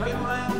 friend